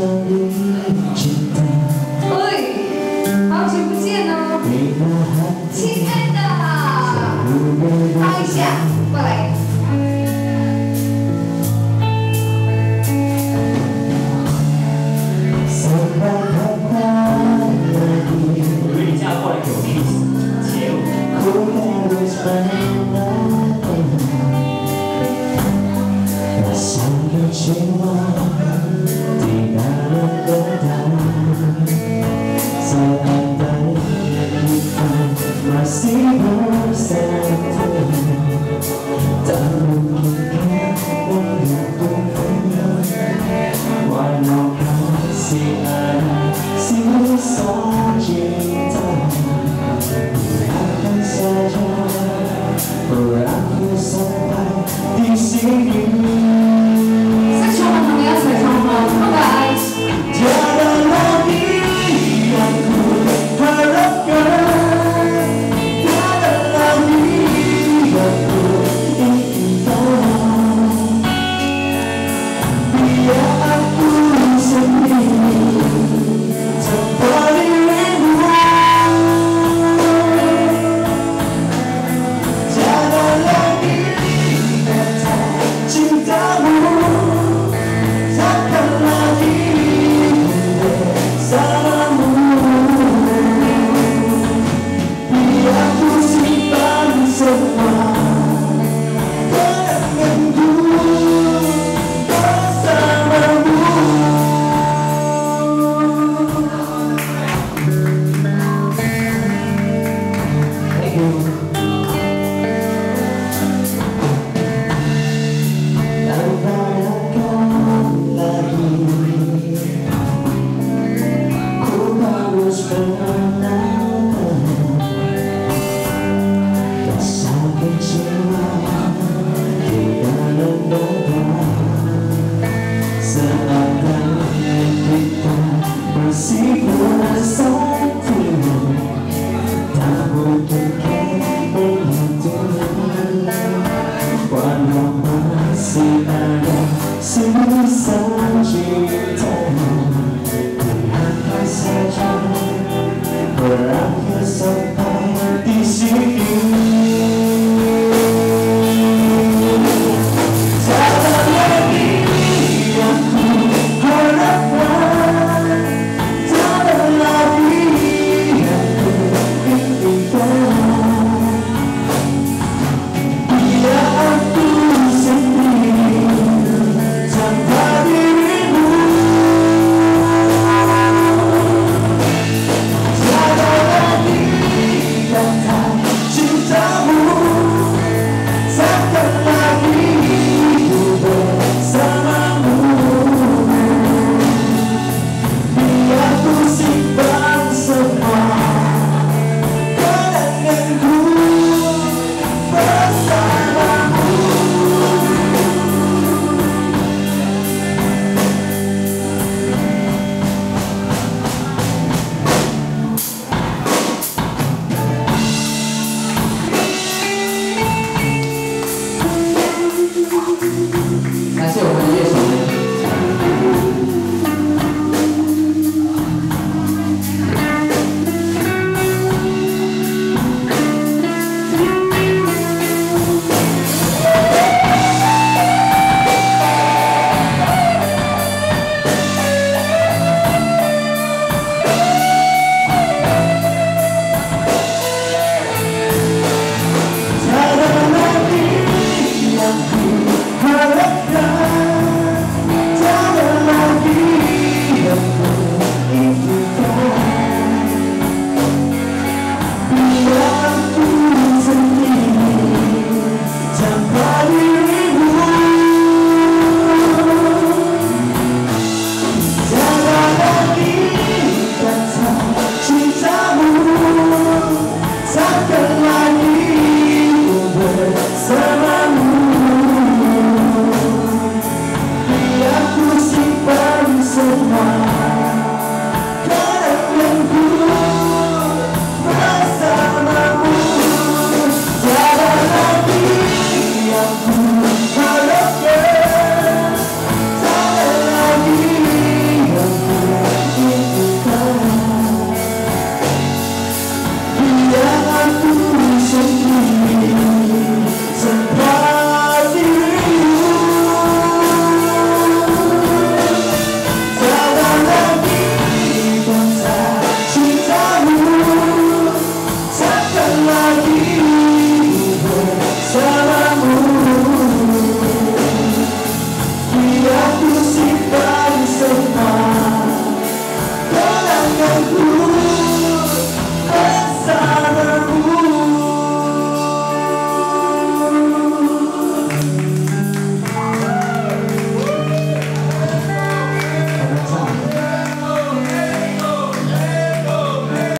哎，好久不见哦，亲爱的，看一下，过来。swim. 感谢我们的乐手们。